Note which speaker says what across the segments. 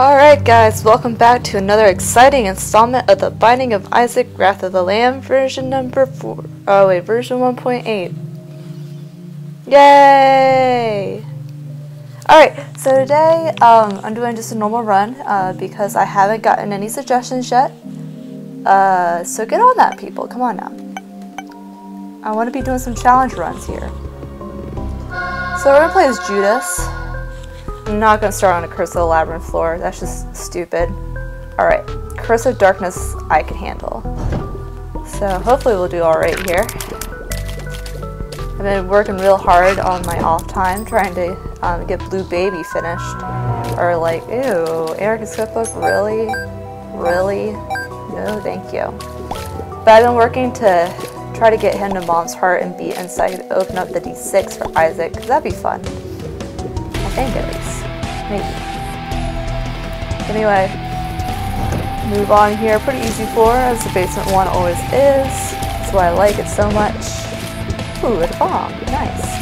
Speaker 1: Alright guys, welcome back to another exciting installment of the Binding of Isaac Wrath of the Lamb version number 4. Oh wait, version 1.8. Yay! Alright, so today um, I'm doing just a normal run uh, because I haven't gotten any suggestions yet. Uh, so get on that people, come on now. I want to be doing some challenge runs here. So we're going to play as Judas. I'm not going to start on a Curse of the Labyrinth floor. That's just stupid. Alright, Curse of Darkness I can handle. So hopefully we'll do alright here. I've been working real hard on my off time trying to um, get Blue Baby finished. Or like, ew, Eric's cookbook, really? Really? No, thank you. But I've been working to try to get him to Mom's Heart and beat and so I could open up the D6 for Isaac, because that'd be fun. I think at least. Anyway, move on here. Pretty easy floor, as the basement one always is. That's why I like it so much. Ooh, a bomb. Nice.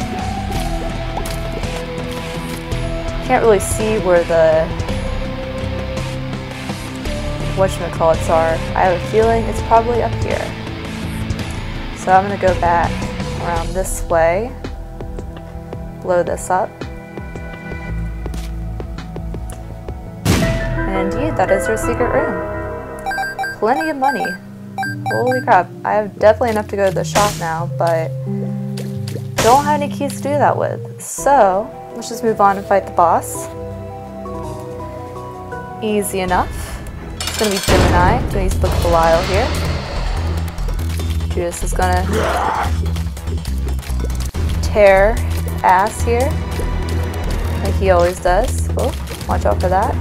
Speaker 1: Can't really see where the whatchamacallits are. I have a feeling it's probably up here. So I'm going to go back around this way, blow this up. Indeed, that is her secret room. Plenty of money. Holy crap, I have definitely enough to go to the shop now, but don't have any keys to do that with. So, let's just move on and fight the boss. Easy enough. It's gonna be Gemini. I'm gonna use Book of Belial here. Judas is gonna tear ass here, like he always does. Oh, watch out for that.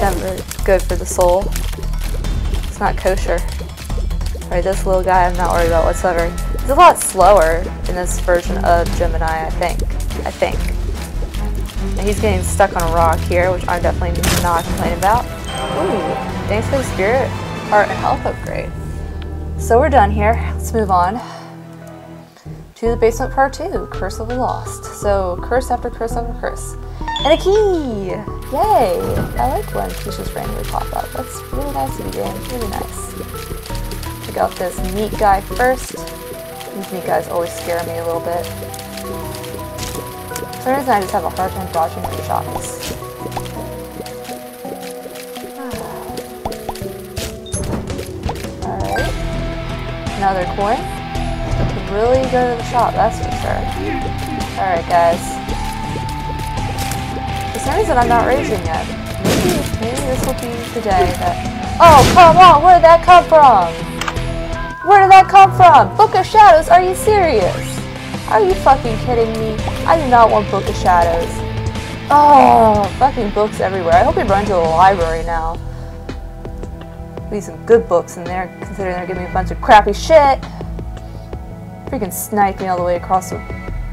Speaker 1: Never good for the soul. It's not kosher. Right, this little guy I'm not worried about whatsoever. He's a lot slower in this version of Gemini, I think. I think. And he's getting stuck on a rock here, which I'm definitely not complaining about. Ooh, thanks for the spirit, heart, and health upgrade. So we're done here. Let's move on to the basement part two, Curse of the Lost. So curse after curse after curse. And a key! Yay! I like when just randomly pop up. That's really nice of you, game. Really nice. Check out this meat guy first. These meat guys always scare me a little bit. For some reason I just have a hard time dodging their shots. Alright. Another coin. Really go to the shop, that's for sure. Alright guys reason I'm not raging yet. Maybe, maybe this will be the day that... Oh, come on! Where did that come from? Where did that come from? Book of Shadows, are you serious? Are you fucking kidding me? I do not want Book of Shadows. Oh, fucking books everywhere. I hope we run to a library now. Be some good books in there, considering they're giving me a bunch of crappy shit. Freaking snipe me all the way across the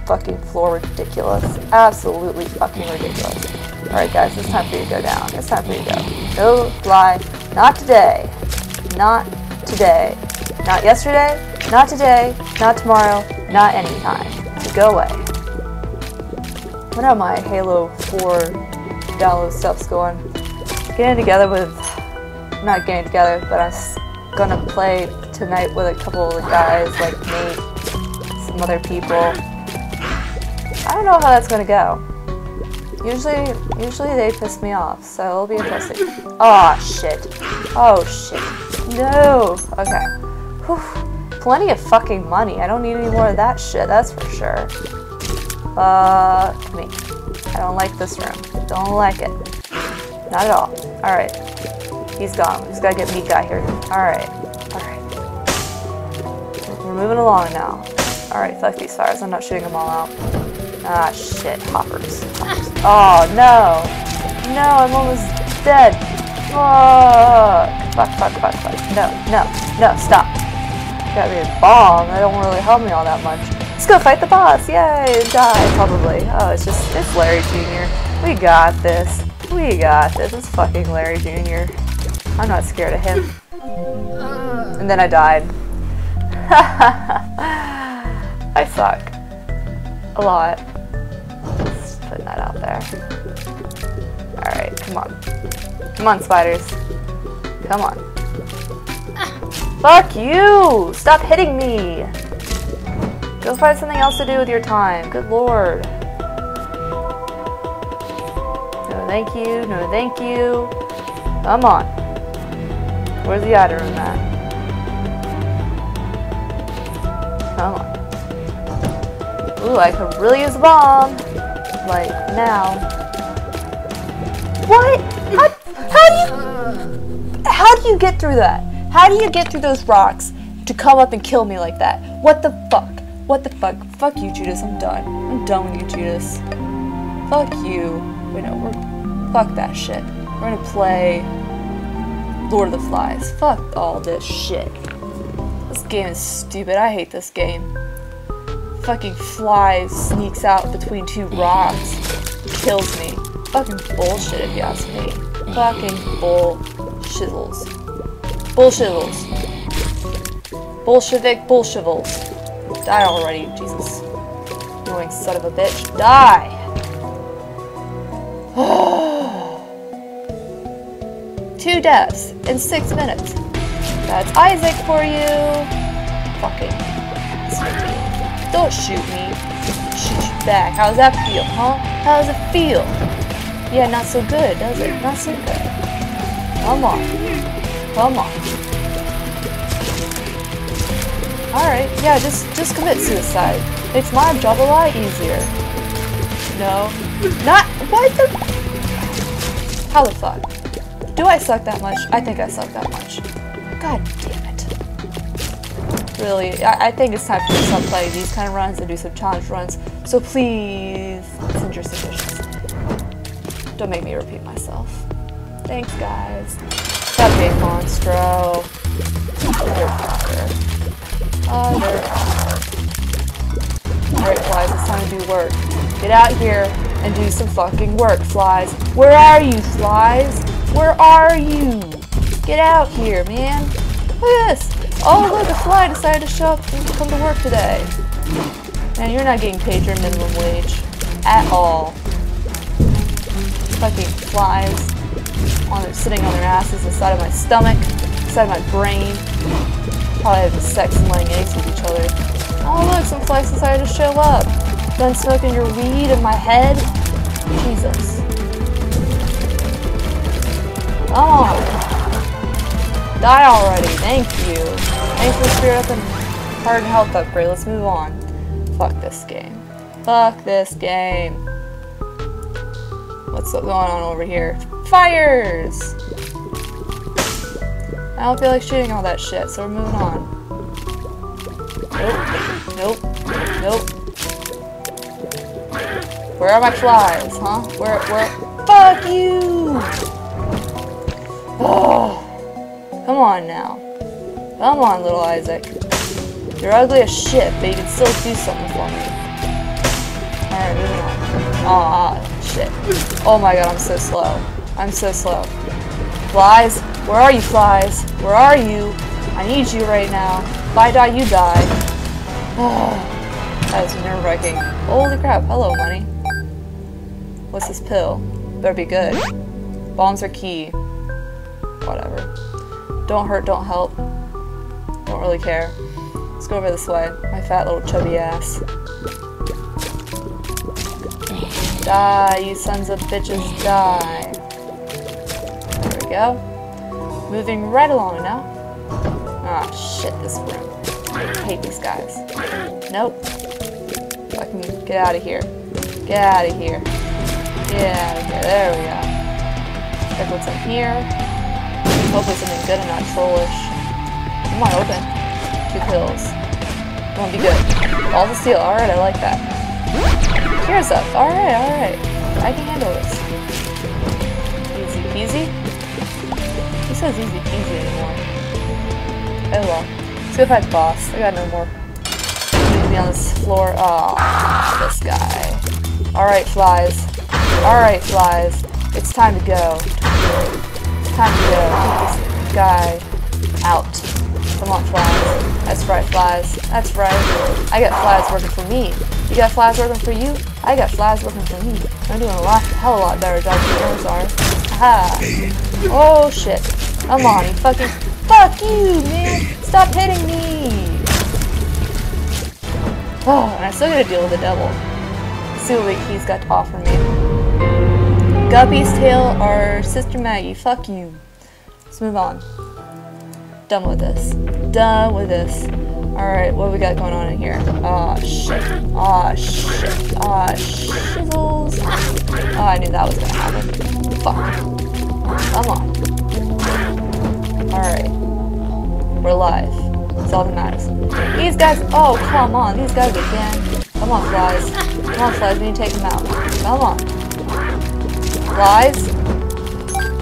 Speaker 1: fucking floor. Ridiculous. Absolutely fucking ridiculous. Alright guys, it's time for you to go down. It's time for you to go. No lie. Not today. Not today. Not yesterday. Not today. Not tomorrow. Not anytime. So go away. What are my Halo 4 download stuff's going? Getting together with... Not getting together, but I'm gonna play tonight with a couple of guys like Nate, some other people. I don't know how that's gonna go. Usually, usually they piss me off, so it'll be interesting. Oh shit. Oh shit. No. Okay. Whew. Plenty of fucking money. I don't need any more of that shit, that's for sure. Uh, me. I don't like this room. Don't like it. Not at all. Alright. He's gone. We just gotta get meat guy here. Alright. Alright. We're moving along now. Alright, fuck these fires. I'm not shooting them all out. Ah, shit. Hoppers. Oh, no. No, I'm almost dead. Fuck. Fuck, fuck, fuck, fuck. No, no, no, stop. Got me a bomb. That don't really help me all that much. Let's go fight the boss. Yay. Die, probably. Oh, it's just, it's Larry Jr. We got this. We got this. It's fucking Larry Jr. I'm not scared of him. And then I died. I suck. A lot putting that out there. Alright, come on. Come on, spiders. Come on. Fuck you! Stop hitting me! Go find something else to do with your time. Good lord. No thank you, no thank you. Come on. Where's the other room at? Come on. Ooh, I could really use a bomb. Like, now. What? How, how do you... How do you get through that? How do you get through those rocks to come up and kill me like that? What the fuck? What the fuck? Fuck you, Judas. I'm done. I'm done with you, Judas. Fuck you. Wait, no, we're... Fuck that shit. We're gonna play Lord of the Flies. Fuck all this shit. This game is stupid. I hate this game. Fucking fly sneaks out between two rocks. Kills me. Fucking bullshit if you ask me. Fucking bullshizzles. Bullshizzles. Bolshevik bullshivels. Die already, Jesus. Annoying son of a bitch. Die! Two deaths in six minutes. That's Isaac for you. Fucking Don't shoot me. Shoot you back. How's that feel, huh? How does it feel? Yeah, not so good, does it? Not so good. Come on. Come on. Alright, yeah, just just commit suicide. Makes my job a lot easier. No. Not what the How the fuck? Do I suck that much? I think I suck that much. God damn. Really, I, I think it's time for me to stop playing these kind of runs and do some challenge runs. So please send your suggestions. Don't make me repeat myself. Thanks, guys. Okay, Monstro. Other. Other. Alright, flies, it's time to do work. Get out here and do some fucking work, flies. Where are you, flies? Where are you? Get out here, man. Look at this. Oh, look, a fly decided to show up and come to work today. Man, you're not getting paid your minimum wage. At all. Fucking flies. On their, sitting on their asses inside of my stomach, inside of my brain. Probably having sex and laying eggs with each other. Oh look, some flies decided to show up. Done smoking your weed in my head? Jesus. On. Die already. Thank you. Thanks for spirit up and hard health upgrade. Let's move on. Fuck this game. Fuck this game. What's going on over here? Fires! I don't feel like shooting all that shit, so we're moving on. Nope. Nope. Nope. Where are my flies, huh? Where, where? Fuck you! Oh, come on now. Come on, little Isaac. You're ugly as shit, but you can still do something for me. Alright, moving on. Aw, shit. Oh my god, I'm so slow. I'm so slow. Flies? Where are you, flies? Where are you? I need you right now. If I die, you die. Oh, that is nerve-wracking. Holy crap, hello, money. What's this pill? Better be good. Bombs are key. Whatever. Don't hurt, don't help. Don't really care. Let's go over this way. My fat little chubby ass. Die, you sons of bitches, die. There we go. Moving right along now. Ah, shit, this room. I hate these guys. Nope. Fucking get out of here. Get out of here. Get out of here. There we go. Check what's in here. Hopefully something good and not trollish. Come on, open. Two kills. Won't be good. All the steel. Alright, I like that. Here's up. Alright, alright. I can handle this. Easy peasy. He says easy peasy anymore. Oh well. Let's go fight the boss. I got no more. To be on this floor. Oh, this guy. Alright, flies. Alright, flies. It's time to go time to get this guy out. Come on, flies. That's right, flies. That's right. I got flies working for me. You got flies working for you? I got flies working for me. I'm doing a lot, hell of a lot better job than yours are. Aha. Oh shit. Come on, you fucking. Fuck you, man! Stop hitting me! Oh, and I still gotta deal with the devil. See what he's got to offer me. Guppy's tail or Sister Maggy. Fuck you. Let's move on. Done with this. Done with this. Alright, what we got going on in here? Aw, oh, shit. Aw, oh, shit. Aw, oh, shizzles. Oh, ah, I knew that was gonna happen. Fuck. Come on. Alright. We're live. That's all that matters. These guys- oh, come on. These guys again. Come on, flies. Come on, flies. We need to take them out. Come on. Flies?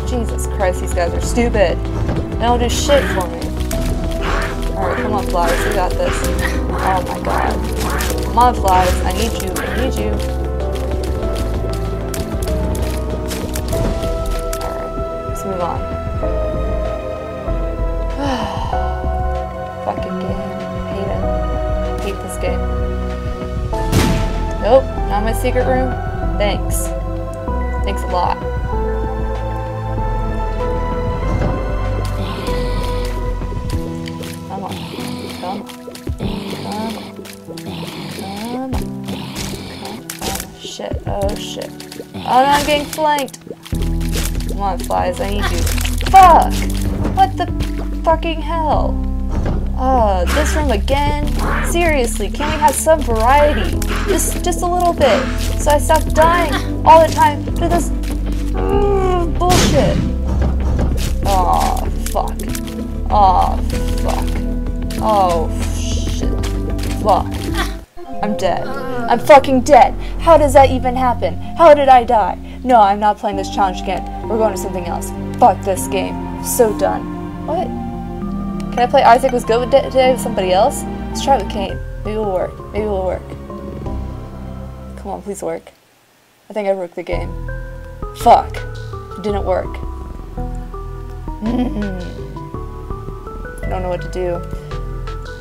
Speaker 1: Jesus Christ, these guys are stupid. They don't do shit for me. Alright, come on, flies. We got this. Oh my god. Come on, flies. I need you. I need you. Alright, let's move on. Fucking game. Hate it. Hate this game. Nope, not my secret room. Thanks. Thanks a lot. oh shit. Oh shit. Oh no, I'm getting flanked. Come on, flies. I need you. Fuck! What the fucking hell? Oh, this room again? Seriously, can we have some variety? Just, just a little bit. So I stop dying all the time to this mm, bullshit. Oh, fuck. Oh, fuck. Oh, shit. Fuck. I'm dead. I'm fucking dead. How does that even happen? How did I die? No, I'm not playing this challenge again. We're going to something else. Fuck this game. So done. What? Can I play Isaac was good today with somebody else? Let's try with Cain. Maybe it'll work. Maybe it'll work. Come on, please work. I think I broke the game. Fuck. It didn't work. I don't know what to do.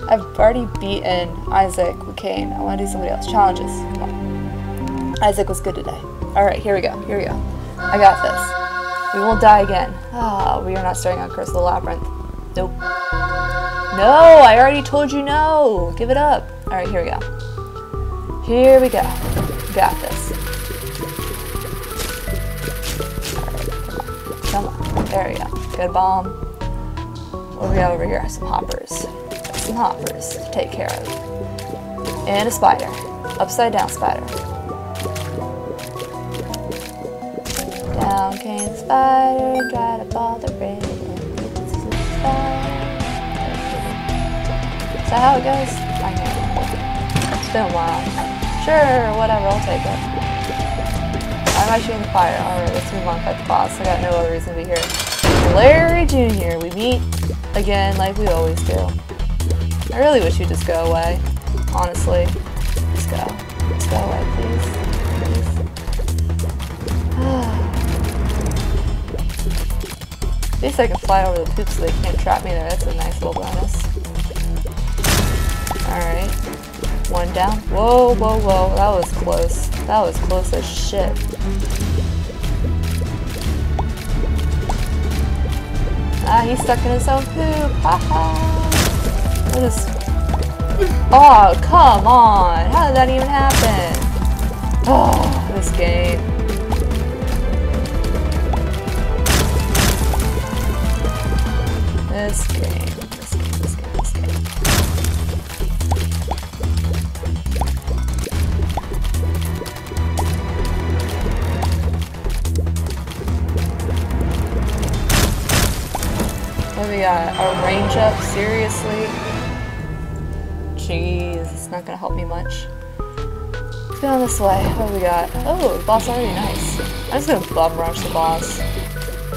Speaker 1: I've already beaten Isaac with Cain. I want to do somebody else. Challenges. Come on. Isaac was good today. Alright, here we go. Here we go. I got this. We won't die again. Ah, we are not starting on Curse of the Labyrinth. Nope. No, I already told you no. Give it up. Alright, here we go. Here we go. Got this. There we go. Good bomb. What do we got over here? Some hoppers some hoppers to take care of. And a spider. Upside down spider. Down came the spider, dried up all the rain. Is that how it goes? I know. It's been a while. Sure, whatever, I'll take it. Am actually shooting the fire? Alright, let's move on, fight the boss. I got no other reason to be here. Larry Jr., we meet again like we always do. I really wish you'd just go away. Honestly. Just go. Just go away, please. Please. At least I can fly over the poop so they can't trap me there. That's a nice little bonus. Alright. One down. Whoa, whoa, whoa. That was close. That was close as shit. Ah, he's stuck in his own poop. Ha ha. What is... Oh, come on! How did that even happen? Oh. This game. This game, We got? A range up? Seriously? Jeez, it's not gonna help me much. Let's go this way. What do we got? Oh, the boss already nice. I'm just gonna bum rush the boss.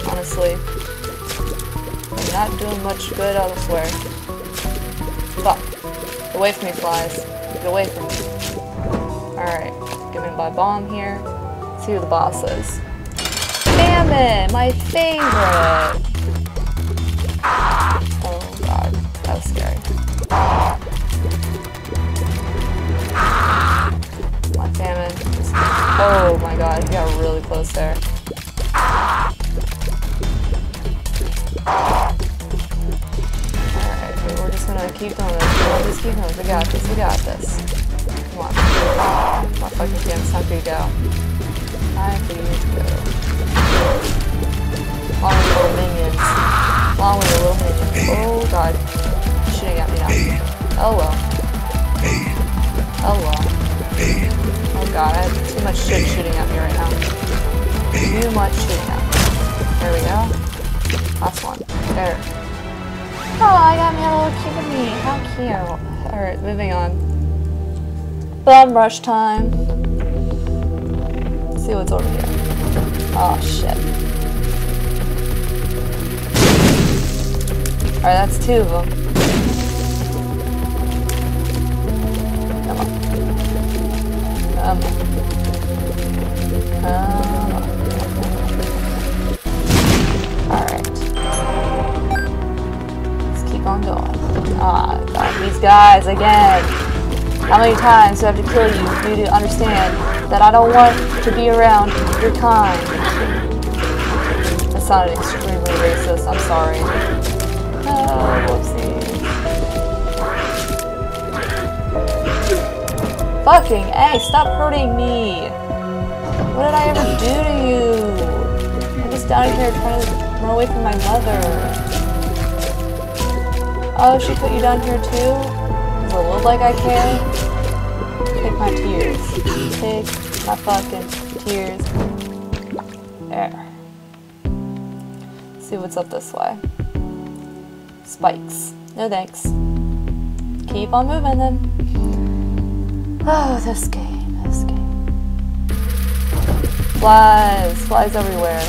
Speaker 1: Honestly. I'm not doing much good, swear. Fuck. Get away from me, flies. Get away from me. Alright. Given by bomb here. Let's see who the boss is. Famine! My favorite! Scary. salmon. Oh my god, he got really close there. Alright, we're just gonna keep. We're just keep doing. We got this. We got this. Come on. On, fucking. It's time for you to go. Time for you to go. Your little minions. Your little minions. Oh god. At me. Oh well. Oh well. Oh god, I have too much shit shooting at me right now. Too much shooting at me. There we go. Last one. There. Oh, I got me a little cute me. How cute. Alright, moving on. Bum rush time. Let's see what's over here. Oh shit. Alright, that's two of them. Um, um, ah, guys again. How many times do I have to kill you you to understand that I don't want to be around your kind? That sounded extremely racist. Fucking A, stop hurting me! What did I ever do to you? I'm just down here trying to run away from my mother. Oh, she put you down here too? Does it look like I care? Take my tears. Take my fucking tears. There. see what's up this way. Spikes. No thanks. Keep on moving then. Oh, this game, this game. Flies, flies everywhere.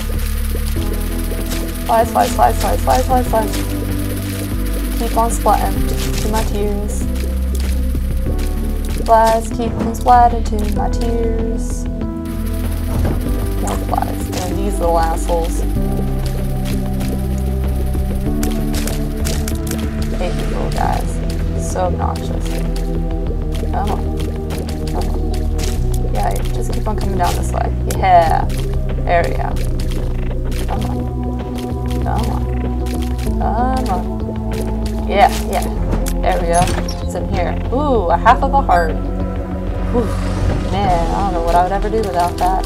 Speaker 1: Flies, flies, flies, flies, flies, flies, flies. Keep on splatting to my tears. Flies keep on splatting to my tears. More flies. And these little assholes. Hate these little guys. So obnoxious. Come on. Yeah, just keep on coming down this way. Yeah. There we go. Come on. Come on. Come on. Yeah, yeah. There we go. It's in here. Ooh, a half of a heart. Ooh. Man, I don't know what I would ever do without that.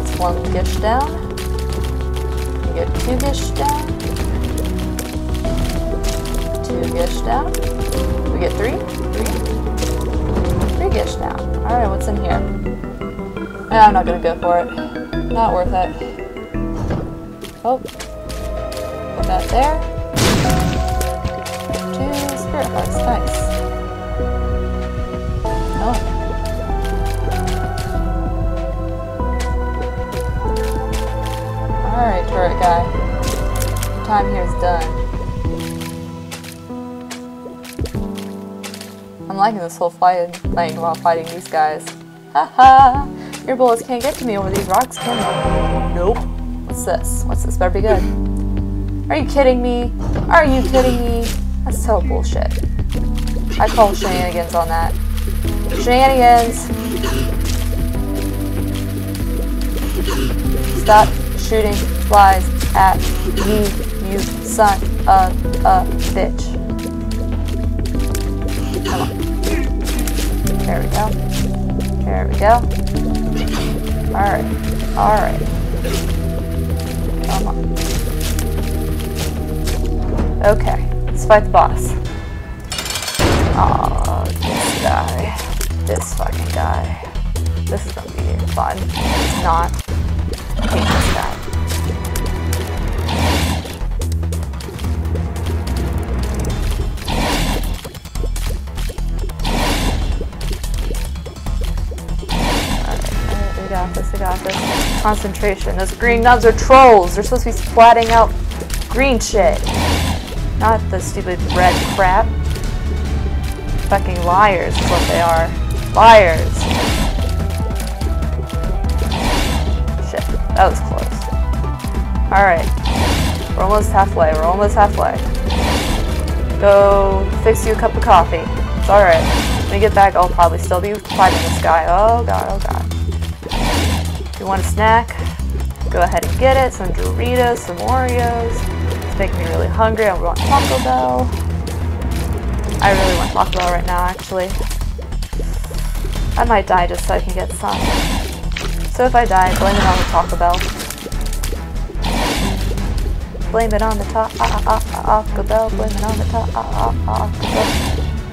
Speaker 1: It's one gish down. Get two gish down. Two gish down. Get three? Three? Three gish now. Alright, what's in here? I'm not gonna go for it. Not worth it. Oh. Put that there. Two spirit hearts. Nice. Oh. Alright, turret guy. Your time here is done. Liking this whole fight playing while fighting these guys. Haha! Your bullets can't get to me over these rocks, can they? Nope. What's this? What's this? Better be good. Are you kidding me? Are you kidding me? That's so bullshit. I call shenanigans on that. Shenanigans! Stop shooting flies at me, you son of a bitch. There we go. There we go. Alright. Alright. Come on. Okay. Let's fight the boss. Oh, this guy. This fucking guy. This is gonna be fun. It's not. Concentration. Those green nubs are trolls. They're supposed to be splatting out green shit. Not the stupid red crap. Fucking liars is what they are. Liars. Shit, that was close. Alright. We're almost halfway, we're almost halfway. Go fix you a cup of coffee. It's alright. When we get back, I'll probably still be fighting this guy. Oh god, oh god. If you want a snack, go ahead and get it. Some Doritos, some Oreos. It's making me really hungry. I want Taco Bell. I really want Taco Bell right now, actually. I might die just so I can get some. So if I die, blame it on the Taco Bell. Blame it on the Taco Bell. Blame it on the Taco Bell.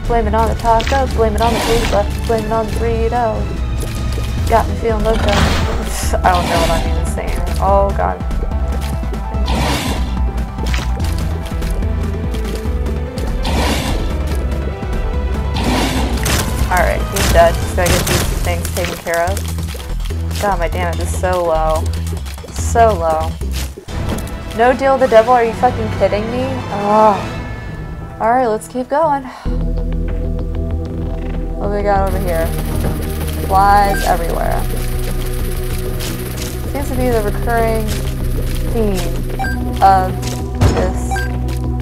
Speaker 1: Blame it on the taco. Blame it on the burrito. Blame it on the burrito. Got me feeling loco. I don't know what I'm even saying. Oh god. Alright, he's dead. Just gotta get these things taken care of. God, my damage is so low. So low. No deal with the devil? Are you fucking kidding me? Oh. Alright, let's keep going. What we got over here? Flies everywhere. Seems to be the recurring theme of this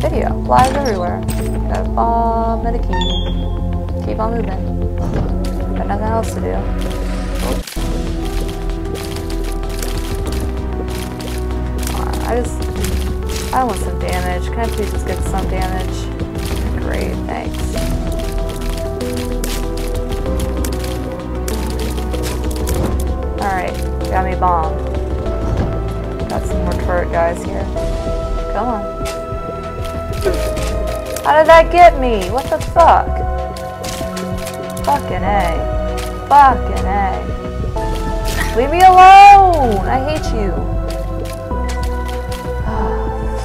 Speaker 1: video. Flies everywhere. Got a bomb and a key. Keep on moving. Got nothing else to do. I just, I want some damage. Can I please just get some damage? Great, thanks. Bomb. Got some more turret guys here. Come on. How did that get me? What the fuck? Fucking A. Fucking A. Leave me alone! I hate you.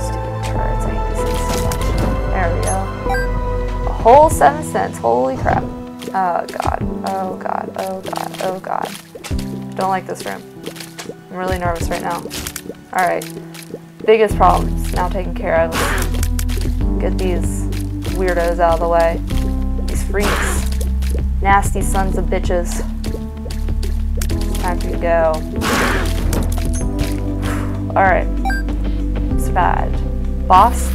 Speaker 1: Stupid turrets. I hate these things so much. There we go. A whole seven cents. Holy crap. Oh god. Oh god. Oh god. Oh god. Don't like this room. I'm really nervous right now. Alright. Biggest problems now taken care of. Get these weirdos out of the way. These freaks. Nasty sons of bitches. Time for you to go. Alright. It's bad. Boss?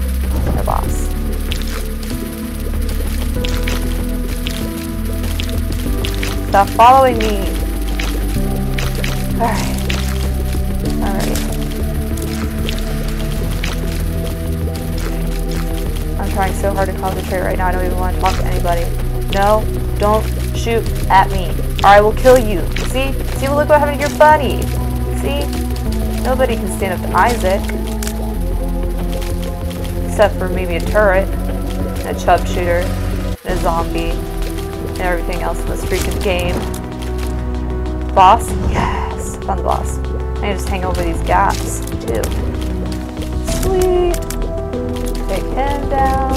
Speaker 1: No boss. Stop following me. Alright. Alright. I'm trying so hard to concentrate right now. I don't even want to talk to anybody. No, don't shoot at me. Or I will kill you. See? See, look what happened to your buddy. See? Nobody can stand up to Isaac. Except for maybe a turret, a chub shooter, a zombie and everything else in this freaking game. Boss? Yes! Fun boss. I just hang over these gaps, too. Sweet! Take him down.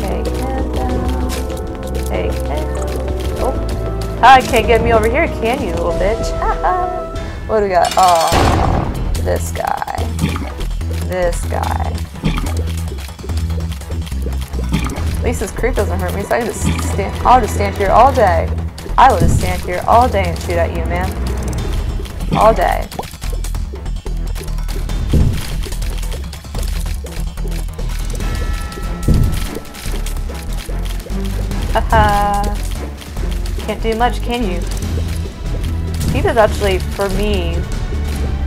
Speaker 1: Take him down. Take him. Oh. Ah, I can't get me over here, can you, little bitch? Uh-uh. what do we got? Oh, this guy. This guy. At least this creep doesn't hurt me, so I can just stand. I'll just stand here all day. I will just stand here all day and shoot at you, man. All day. Haha. Can't do much, can you? Is actually, for me,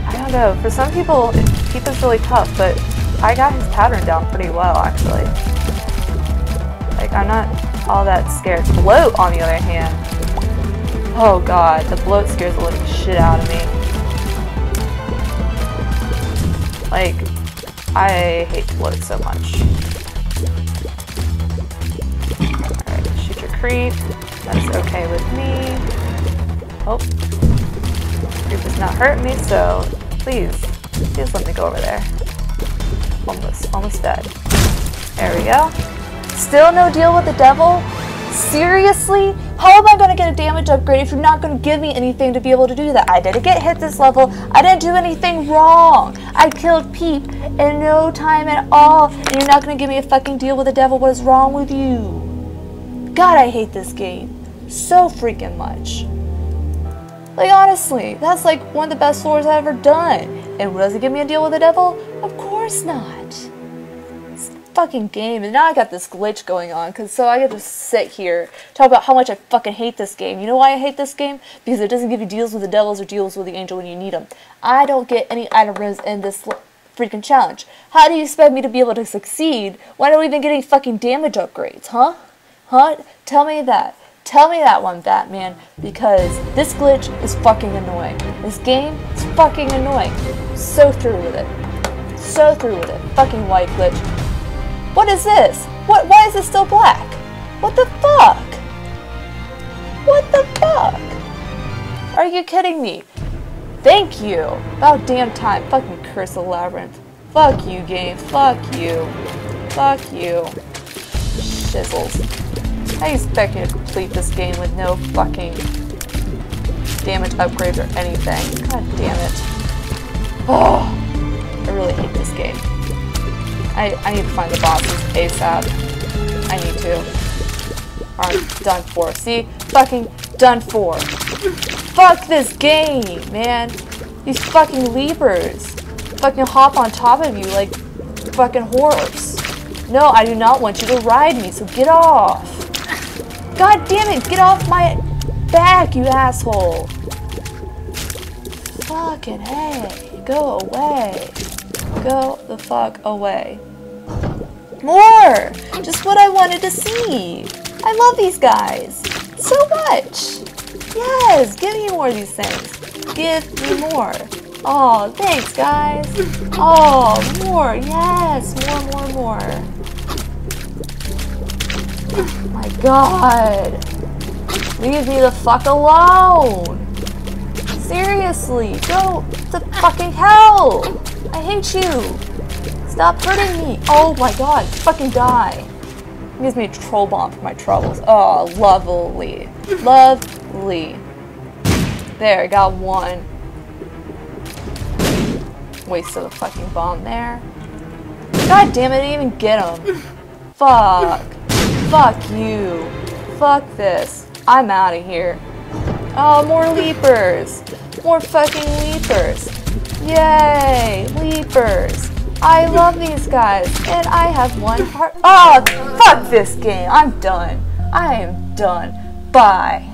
Speaker 1: I don't know, for some people, Keep really tough, but I got his pattern down pretty well, actually. Like, I'm not all that scared. Bloat, on the other hand. Oh god, the bloat scares the living shit out of me. Like, I hate bloat so much. Alright, shoot your creep. That is okay with me. Oh. Creep is not hurting me, so please, please let me go over there. Almost, almost dead. There we go. Still no deal with the devil? Seriously? How am I going to get a damage upgrade if you're not going to give me anything to be able to do that? I didn't get hit this level. I didn't do anything wrong. I killed Peep in no time at all. And you're not going to give me a fucking deal with the devil. What is wrong with you? God, I hate this game. So freaking much. Like, honestly, that's like one of the best floors I've ever done. And does it give me a deal with the devil? Of course not fucking game, and now I got this glitch going on, cause so I get to sit here talk about how much I fucking hate this game. You know why I hate this game? Because it doesn't give you deals with the devils or deals with the angel when you need them. I don't get any items in this freaking challenge. How do you expect me to be able to succeed I don't even get any fucking damage upgrades, huh? Huh? Tell me that. Tell me that one, Batman, because this glitch is fucking annoying. This game is fucking annoying. So through with it. So through with it. Fucking white glitch. What is this? What? Why is it still black? What the fuck? What the fuck? Are you kidding me? Thank you. About damn time. Fucking curse the labyrinth. Fuck you, game. Fuck you. Fuck you. Shizzles. I expect you to complete this game with no fucking damage upgrades or anything. God damn it. Oh, I really hate this game. I, I need to find the bosses ASAP. I need to. I'm done for. See? Fucking done for. Fuck this game, man. These fucking leapers fucking hop on top of you like fucking horse. No, I do not want you to ride me, so get off. God damn it, get off my back, you asshole. Fucking hey, go away. Go the fuck away. More! Just what I wanted to see. I love these guys so much. Yes, give me more of these things. Give me more. Oh, thanks, guys. Oh, more. Yes, more, more, more. Oh my god. Leave me the fuck alone. Seriously, go to fucking hell. I hate you. Stop hurting me. Oh my god, fucking die. Gives me a troll bomb for my troubles. Oh, lovely. Lovely. There, got one. Wasted a fucking bomb there. God damn it, I didn't even get him. Fuck. Fuck you. Fuck this. I'm out of here. Oh, more leapers. More fucking leapers. Yay, leapers. I love these guys, and I have one heart. Oh, fuck this game. I'm done. I am done. Bye.